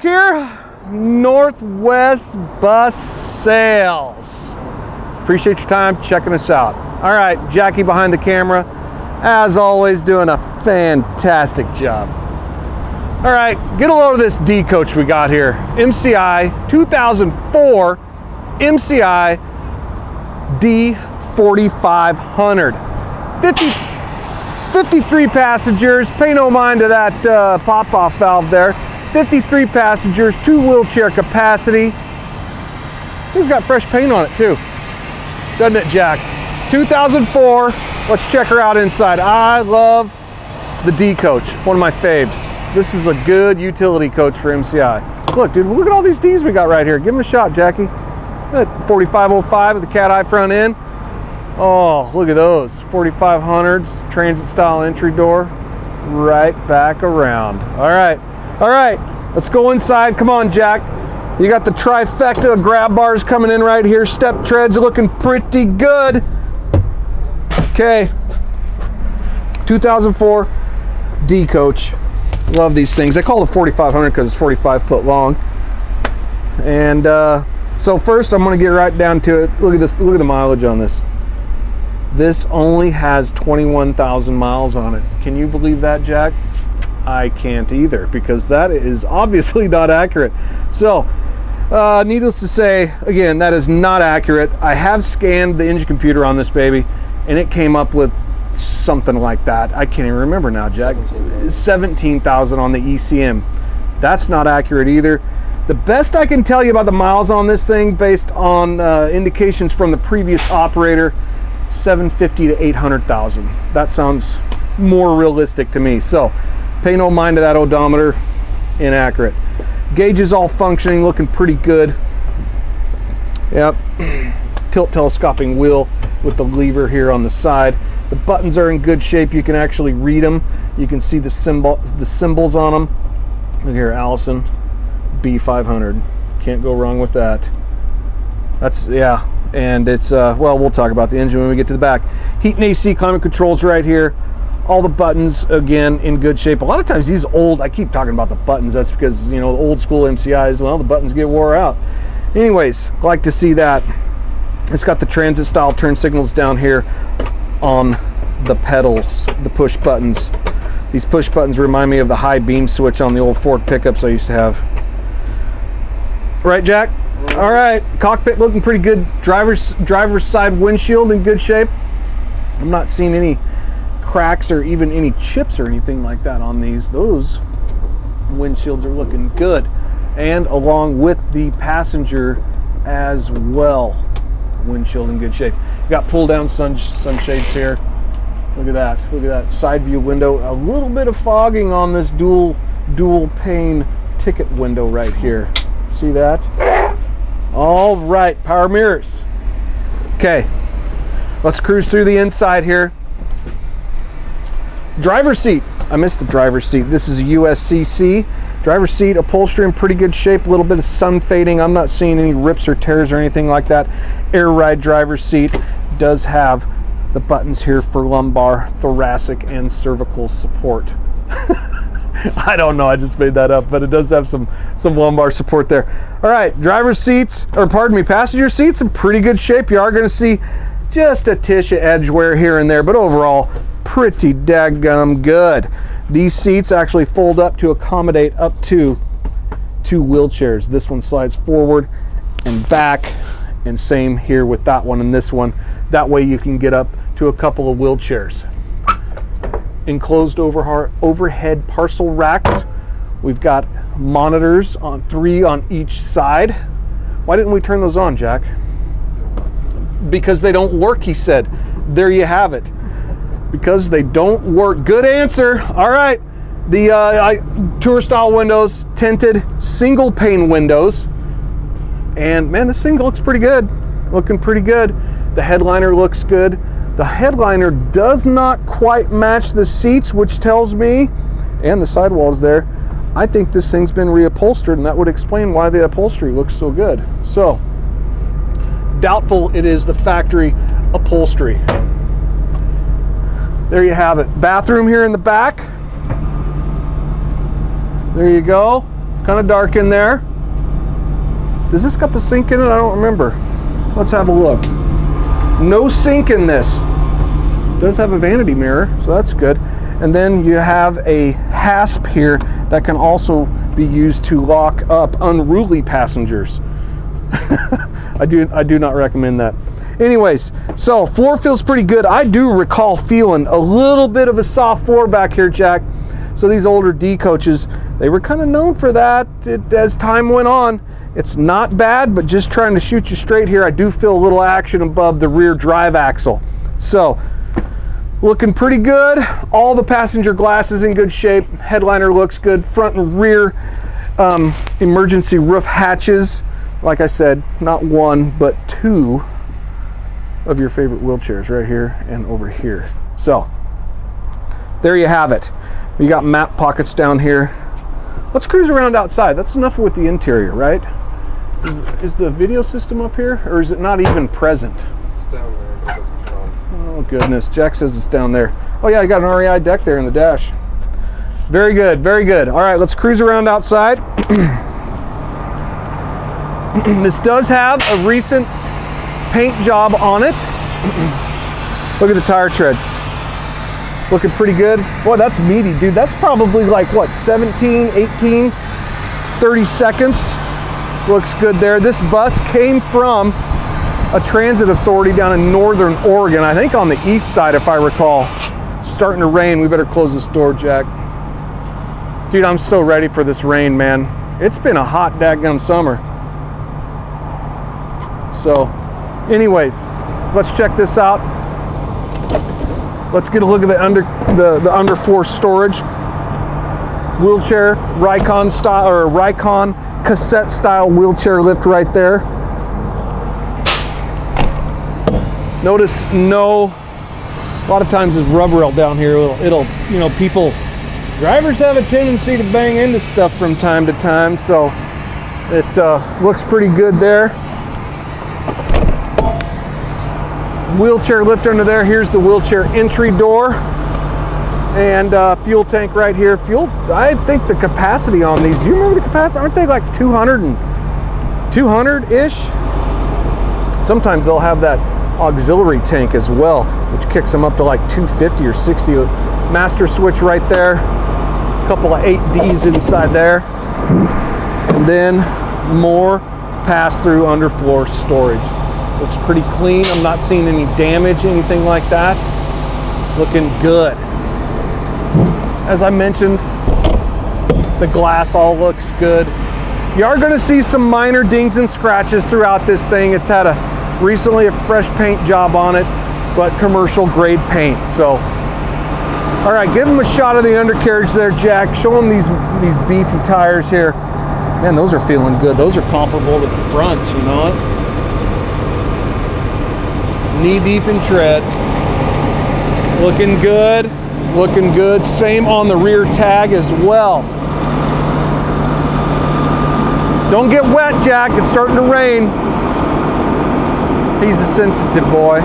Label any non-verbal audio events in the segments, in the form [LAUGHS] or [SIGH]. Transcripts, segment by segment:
Jack here, Northwest Bus Sales. Appreciate your time checking us out. All right, Jackie behind the camera, as always, doing a fantastic job. All right, get a load of this D coach we got here. MCI 2004 MCI D4500. 50, 53 passengers, pay no mind to that uh, pop-off valve there. 53 passengers, two wheelchair capacity. This thing's got fresh paint on it too, doesn't it, Jack? 2004, let's check her out inside. I love the D coach, one of my faves. This is a good utility coach for MCI. Look, dude, look at all these Ds we got right here. Give them a shot, Jackie. That 4505 with the cat eye front end. Oh, look at those. 4500s, transit style entry door. Right back around. All right, all right, let's go inside. Come on, Jack. You got the trifecta of grab bars coming in right here. Step treads looking pretty good. Okay. 2004 D coach. Love these things. I call it 4500 because it's 45 foot long. And uh, so first I'm going to get right down to it. Look at this. Look at the mileage on this. This only has 21,000 miles on it. Can you believe that, Jack? I can't either because that is obviously not accurate. So, uh, needless to say, again, that is not accurate. I have scanned the engine computer on this baby and it came up with something like that. I can't even remember now, Jack. 17,000 on the ECM. That's not accurate either. The best I can tell you about the miles on this thing based on uh, indications from the previous operator 750 to 800,000. That sounds more realistic to me. So pay no mind to that odometer, inaccurate. Gauge is all functioning, looking pretty good. Yep, [CLEARS THROAT] tilt telescoping wheel with the lever here on the side. The buttons are in good shape. You can actually read them. You can see the symbol, the symbols on them. Look here, Allison, B500. Can't go wrong with that. That's, yeah, and it's uh, well we'll talk about the engine when we get to the back heat and AC climate controls right here all the buttons again in good shape. A lot of times these old I keep talking about the buttons that's because you know old school MCIs well the buttons get wore out. Anyways like to see that. It's got the transit style turn signals down here on the pedals the push buttons. These push buttons remind me of the high beam switch on the old Ford pickups I used to have. Right Jack? All right, cockpit looking pretty good. Driver's driver's side windshield in good shape. I'm not seeing any cracks or even any chips or anything like that on these. Those windshields are looking good. And along with the passenger as well. Windshield in good shape. Got pull down sun sunshades here. Look at that. Look at that side view window. A little bit of fogging on this dual dual pane ticket window right here. See that? All right, power mirrors. Okay, let's cruise through the inside here. Driver seat. I missed the driver's seat. This is a USCC. Driver seat upholstery in pretty good shape. A little bit of sun fading. I'm not seeing any rips or tears or anything like that. Air ride driver's seat does have the buttons here for lumbar, thoracic, and cervical support. [LAUGHS] I don't know. I just made that up, but it does have some some lumbar support there. All right, driver's seats, or pardon me, passenger seats in pretty good shape. You are going to see just a tish of edge wear here and there, but overall, pretty daggum good. These seats actually fold up to accommodate up to two wheelchairs. This one slides forward and back, and same here with that one and this one. That way you can get up to a couple of wheelchairs enclosed overhead parcel racks. We've got monitors on three on each side. Why didn't we turn those on, Jack? Because they don't work, he said. There you have it. Because they don't work. Good answer. All right. The uh, tour style windows, tinted single pane windows. And man, this thing looks pretty good. Looking pretty good. The headliner looks good. The headliner does not quite match the seats, which tells me, and the sidewalls there, I think this thing's been reupholstered, and that would explain why the upholstery looks so good. So, doubtful it is the factory upholstery. There you have it. Bathroom here in the back. There you go. Kind of dark in there. Does this got the sink in it? I don't remember. Let's have a look. No sink in this. does have a vanity mirror, so that's good. And then you have a hasp here that can also be used to lock up unruly passengers. [LAUGHS] I do I do not recommend that. Anyways, so floor feels pretty good. I do recall feeling a little bit of a soft floor back here, Jack. So these older D coaches, they were kind of known for that it, as time went on. It's not bad, but just trying to shoot you straight here, I do feel a little action above the rear drive axle. So looking pretty good. All the passenger glass is in good shape. Headliner looks good. Front and rear um, emergency roof hatches. Like I said, not one, but two of your favorite wheelchairs right here and over here. So there you have it. You got map pockets down here. Let's cruise around outside. That's enough with the interior, right? Is, is the video system up here or is it not even present? It's down there, but it doesn't turn on. Oh goodness, Jack says it's down there. Oh yeah, I got an REI deck there in the dash. Very good, very good. All right, let's cruise around outside. [CLEARS THROAT] this does have a recent paint job on it. Look at the tire treads. Looking pretty good. Boy, that's meaty, dude. That's probably like, what, 17, 18, 30 seconds. Looks good there. This bus came from a transit authority down in northern Oregon, I think on the east side, if I recall. Starting to rain. We better close this door, Jack. Dude, I'm so ready for this rain, man. It's been a hot dadgum summer. So, anyways, let's check this out. Let's get a look at the under the, the underfloor storage. Wheelchair, Ricon style or Ricon cassette style wheelchair lift right there. Notice no, a lot of times this rubber rail down here, it'll, it'll, you know, people, drivers have a tendency to bang into stuff from time to time, so it uh, looks pretty good there. Wheelchair lift under there. Here's the wheelchair entry door and uh, fuel tank right here. Fuel, I think the capacity on these, do you remember the capacity? Aren't they like 200 and 200-ish? Sometimes they'll have that auxiliary tank as well, which kicks them up to like 250 or 60. Master switch right there. A couple of 8Ds inside there. And then more pass-through underfloor storage. Looks pretty clean. I'm not seeing any damage, anything like that. Looking good. As I mentioned, the glass all looks good. You are going to see some minor dings and scratches throughout this thing. It's had a recently a fresh paint job on it, but commercial grade paint. So, all right, give them a shot of the undercarriage there, Jack. Show them these these beefy tires here. Man, those are feeling good. Those are comparable to the fronts, you know? Knee deep in tread. Looking good. Looking good. Same on the rear tag as well. Don't get wet, Jack. It's starting to rain. He's a sensitive boy.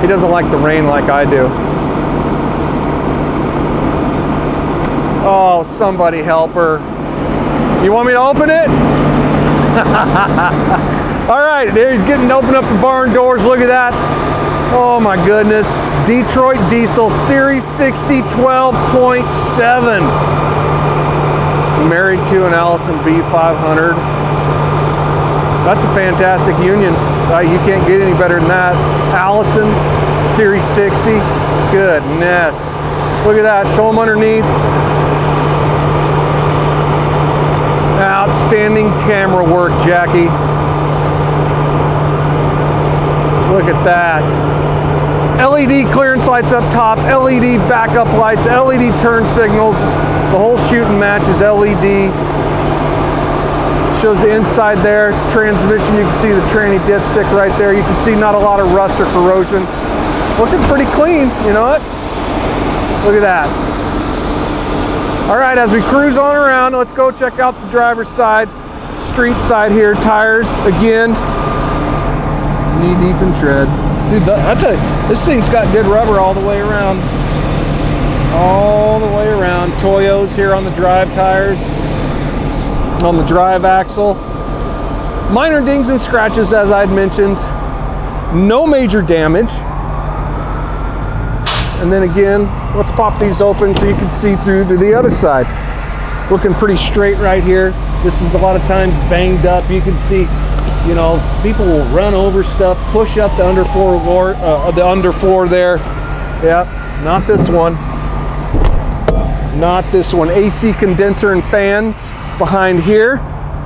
He doesn't like the rain like I do. Oh, somebody help her. You want me to open it? [LAUGHS] All right, there he's getting to open up the barn doors. Look at that. Oh my goodness. Detroit Diesel Series 60 12.7. Married to an Allison B500. That's a fantastic union. Uh, you can't get any better than that. Allison Series 60. Goodness. Look at that. Show them underneath. Outstanding camera work, Jackie. Look at that. LED clearance lights up top, LED backup lights, LED turn signals. The whole shooting match is LED. Shows the inside there. Transmission, you can see the tranny dipstick right there. You can see not a lot of rust or corrosion. Looking pretty clean, you know what? Look at that. All right, as we cruise on around, let's go check out the driver's side, street side here. Tires, again, knee deep in tread. Dude, I tell you, this thing's got good rubber all the way around. All the way around. Toyos here on the drive tires. on the drive axle. Minor dings and scratches, as I'd mentioned. No major damage. And then again, let's pop these open so you can see through to the other side. Looking pretty straight right here. This is a lot of times banged up. You can see, you know, people will run over stuff, push up the underfloor, uh, the underfloor there. Yep, not this one. Not this one. AC condenser and fans behind here.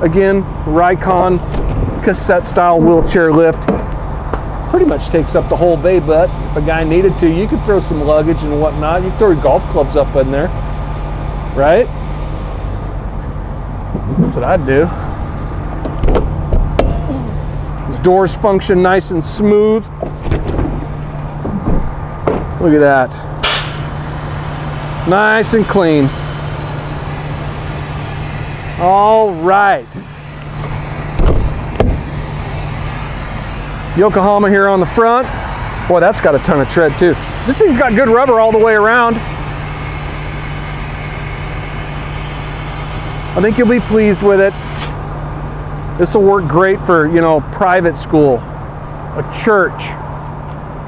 Again, Ricon cassette style wheelchair lift. Pretty much takes up the whole bay, but if a guy needed to, you could throw some luggage and whatnot. You could throw your golf clubs up in there, right? That's what I'd do. These doors function nice and smooth. Look at that. Nice and clean. All right. Yokohama here on the front. Boy, that's got a ton of tread too. This thing's got good rubber all the way around. I think you'll be pleased with it. This will work great for, you know, private school, a church,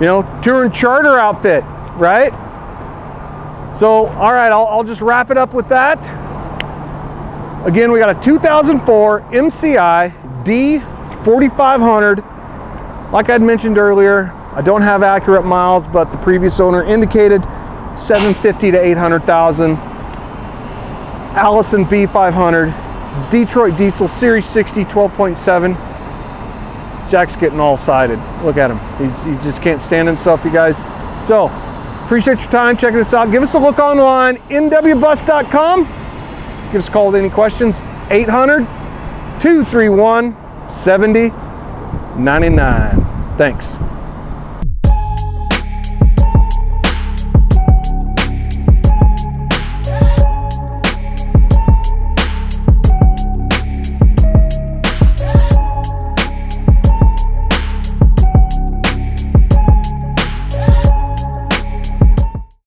you know, tour and charter outfit, right? So, all right, I'll, I'll just wrap it up with that. Again, we got a 2004 MCI D4500. Like I'd mentioned earlier, I don't have accurate miles, but the previous owner indicated 750 to 800,000. Allison B500, Detroit Diesel Series 60 12.7. Jack's getting all sided. Look at him. He's, he just can't stand himself, you guys. So, appreciate your time checking us out. Give us a look online, nwbus.com. Give us a call with any questions, 800 231 7099. Thanks.